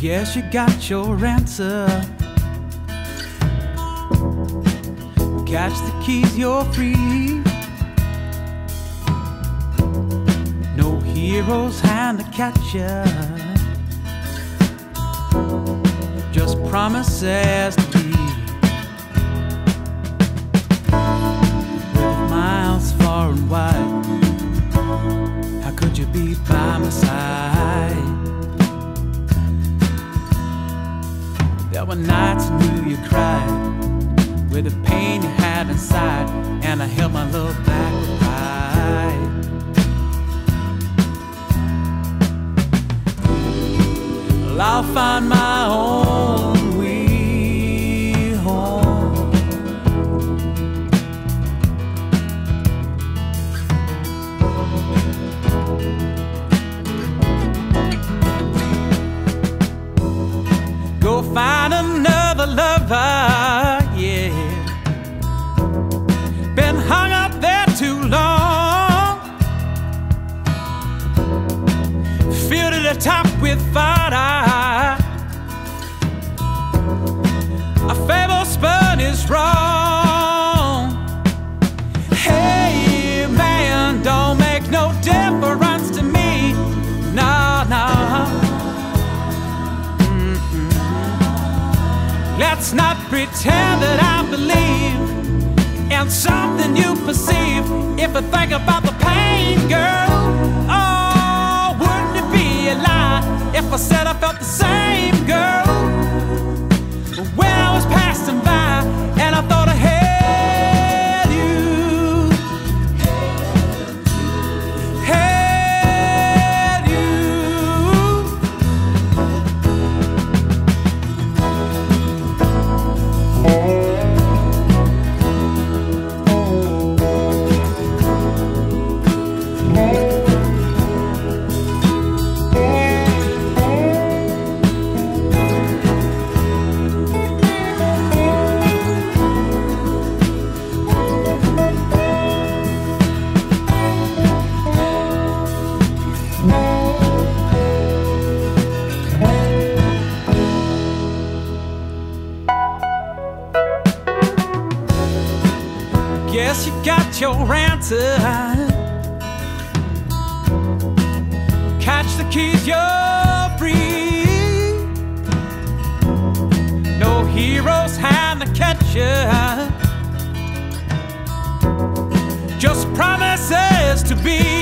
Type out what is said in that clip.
Guess you got your answer. Catch the keys, you're free. No hero's hand to catch ya. Just promises to be. With miles far and wide, how could you be by my side? Were nights knew you cried with the pain you had inside, and I held my love back pride. Well, I'll find my own way home. Go find top with fire. A fable spun is wrong. Hey, man, don't make no difference to me. Nah, nah. Let's not pretend that I believe in something you perceive. If I think about Guess you got your answer. Catch the keys, you're free. No heroes hand to catch you. Just promises to be.